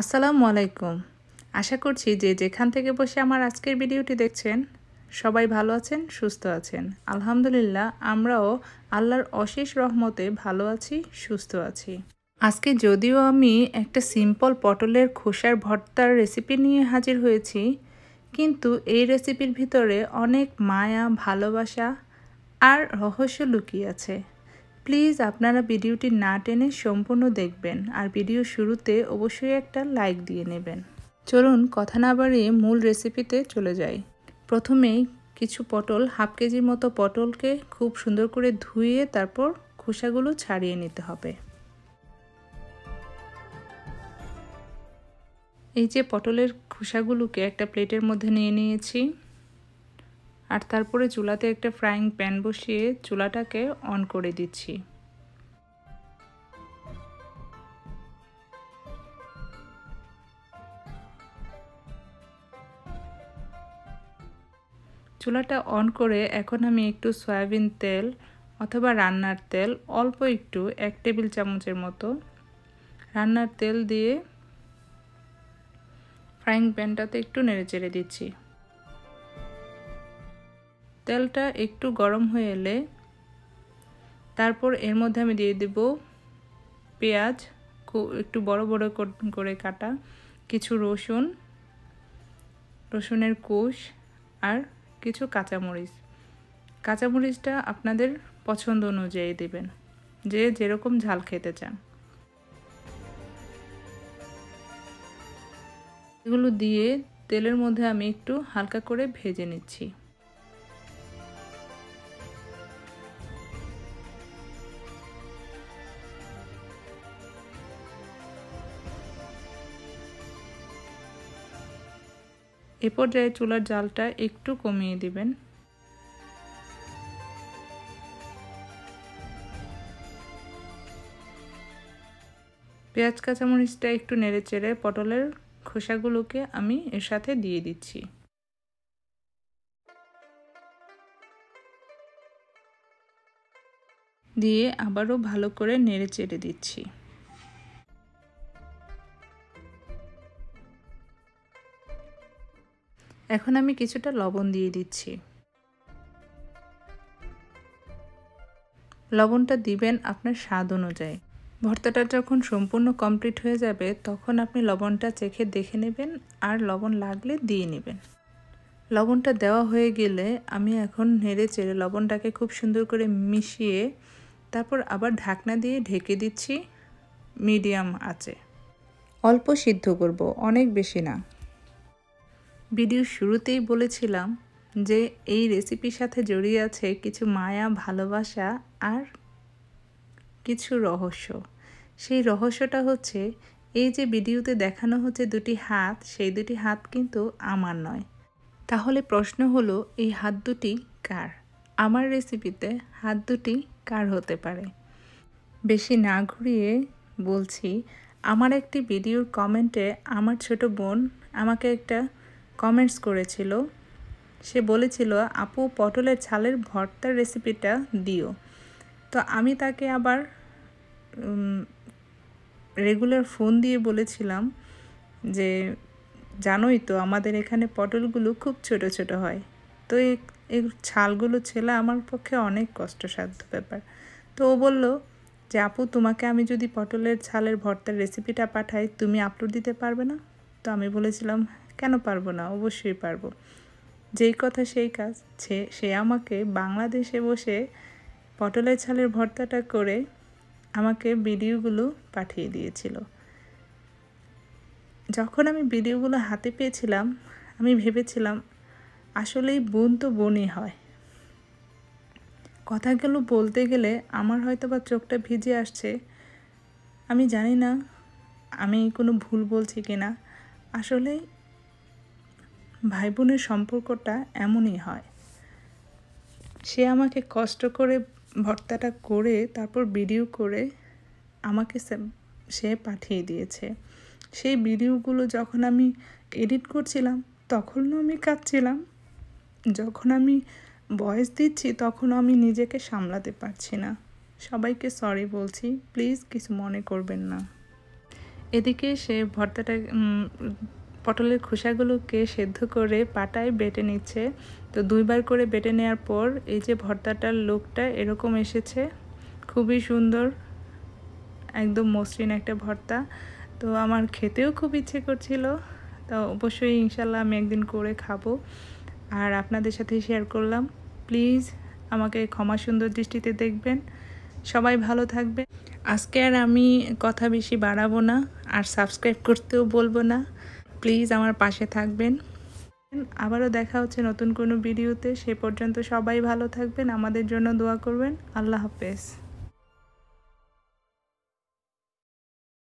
আসসালামু আলাইকুম। আশা করছি যে যেখান থেকে বসে আমার আজকের ভিডিওটি দেখছেন, সবাই ভালো আছেন, সুস্থ আছেন। আলহামদুলিল্লাহ, আমরাও আল্লাহর অশেষ রহমতে ভালো আছি, সুস্থ আছি। আজকে যদিও আমি একটা সিম্পল পটলের খোসার ভর্তার রেসিপি নিয়ে হাজির হয়েছি, কিন্তু এই রেসিপির ভিতরে অনেক মায়া, ভালোবাসা আর রহস্য লুকিয়ে আছে। প্লিজ আপনারা ভিডিওটি না টেনে সম্পূর্ণ দেখবেন আর ভিডিও শুরুতে অবশ্যই একটা লাইক দিয়ে নেবেন। চলুন কথা না বাড়িয়ে মূল রেসিপিতে চলে যাই। প্রথমেই কিছু পটল, হাফ কেজির মতো পটলকে খুব সুন্দর করে ধুয়ে তারপর খোসাগুলো ছাড়িয়ে নিতে হবে। এই যে পটলের খোসাগুলোকে একটা প্লেটের মধ্যে নিয়ে নিয়েছি। আর তারপরে চুলাতে একটা ফ্রাইং প্যান বসিয়ে চুলাটাকে অন করে দিচ্ছি। চুলাটা অন করে এখন আমি একটু সয়াবিন তেল অথবা রান্নার তেল অল্প একটু এক টেবিল চামচের মতো রান্নার তেল দিয়ে ফ্রাইং প্যানটাতে একটু নেড়ে চেড়ে দিচ্ছি। তেলটা একটু গরম হয়ে এলে তারপর এর মধ্যে আমি দিয়ে দেব পেঁয়াজ একটু বড় বড় করে কাটা কিছু রসুন, রসুনের কোষ আর কিছু কাঁচামরিচ। কাঁচামরিচটা আপনাদের পছন্দ অনুযায়ী দেবেন, যে যেরকম ঝাল খেতে চান। এগুলো দিয়ে তেলের মধ্যে আমি একটু হালকা করে ভেজে নিচ্ছি। এ পর্যায়ে চুলার জালটা একটু কমিয়ে দিবেন। পেঁয়াজ কাঁচামরিচটা একটু নেড়ে চেড়ে পটলের খোসাগুলোকে আমি এর সাথে দিয়ে দিচ্ছি। দিয়ে আবারও ভালো করে নেড়ে চেড়ে দিচ্ছি। এখন আমি কিছুটা লবণ দিয়ে দিচ্ছি। লবণটা দিবেন আপনার স্বাদ অনুযায়ী। ভর্তাটা যখন সম্পূর্ণ কমপ্লিট হয়ে যাবে, তখন আপনি লবণটা চেখে দেখে নেবেন আর লবণ লাগলে দিয়ে নেবেন। লবণটা দেওয়া হয়ে গেলে আমি এখন নেড়ে চেড়ে লবণটাকে খুব সুন্দর করে মিশিয়ে তারপর আবার ঢাকনা দিয়ে ঢেকে দিচ্ছি মিডিয়াম আছে অল্প সিদ্ধ করব, অনেক বেশি না। ভিডিওর শুরুতেই বলেছিলাম যে এই রেসিপির সাথে জড়িয়ে আছে কিছু মায়া, ভালোবাসা আর কিছু রহস্য। সেই রহস্যটা হচ্ছে, এই যে ভিডিওতে দেখানো হচ্ছে দুটি হাত, সেই দুটি হাত কিন্তু আমার নয়। তাহলে প্রশ্ন হলো, এই হাত দুটি কার? আমার রেসিপিতে হাত দুটি কার হতে পারে? বেশি না ঘুরিয়ে বলছি, আমার একটি ভিডিওর কমেন্টে আমার ছোট বোন আমাকে একটা কমেন্টস করেছিল। সে বলেছিল, আপু, পটলের ছালের ভর্তার রেসিপিটা দিও। তো আমি তাকে আবার রেগুলার ফোন দিয়ে বলেছিলাম যে, জানোই তো, আমাদের এখানে পটলগুলো খুব ছোট ছোট হয়। তো এই ছালগুলো ছেলা আমার পক্ষে অনেক কষ্টসাধ্য ব্যাপার। তো ও বলল যে, আপু, তোমাকে আমি যদি পটলের ছালের ভর্তার রেসিপিটা পাঠাই, তুমি আপলোড দিতে পারবে না? তো আমি বলেছিলাম কেন পারব না? অবশ্যই পারব। যেই কথা সেই কাজ। সে সে আমাকে বাংলাদেশে বসে পটলের ছালের ভর্তাটা করে আমাকে ভিডিওগুলো পাঠিয়ে দিয়েছিল। যখন আমি ভিডিওগুলো হাতে পেয়েছিলাম, আমি ভেবেছিলাম, আসলেই বোন তো বোনই হয়। কথাগুলো বলতে গেলে আমার হয়তো বা চোখটা ভিজে আসছে। আমি জানি না, আমি কোনো ভুল বলছি কিনা। আসলেই ভাই বোনের সম্পর্কটা এমনই হয়। সে আমাকে কষ্ট করে ভর্তাটা করে, তারপর ভিডিও করে আমাকে সে পাঠিয়ে দিয়েছে। সেই ভিডিওগুলো যখন আমি এডিট করছিলাম, তখনও আমি কাঁদছিলাম। যখন আমি ভয়েস দিচ্ছি, তখনও আমি নিজেকে সামলাতে পারছি না। সবাইকে সরি বলছি প্লিজ কিছু মনে করবেন না। এদিকে সে ভর্তাটা পটলের খোসাগুলোকে সেদ্ধ করে পাটায় বেটে নিচ্ছে। তো দুইবার করে বেটে নেওয়ার পর এই যে ভর্তাটার লুকটা এরকম এসেছে। খুবই সুন্দর, একদম মসৃণ একটা ভর্তা। তো আমার খেতেও খুব ইচ্ছে করছিল। তো অবশ্যই ইনশাল্লাহ আমি একদিন করে খাব। আর আপনাদের সাথে শেয়ার করলাম। প্লিজ আমাকে ক্ষমা সুন্দর দৃষ্টিতে দেখবেন। সবাই ভালো থাকবে আজকে আর আমি কথা বেশি বাড়াবো না, আর সাবস্ক্রাইব করতেও বলব না। প্লিজ আমার পাশে থাকবেন। আবারও দেখা হচ্ছে নতুন কোনো ভিডিওতে। সে পর্যন্ত সবাই ভালো থাকবেন। আমাদের জন্য দোয়া করবেন। আল্লাহ হাফেজ।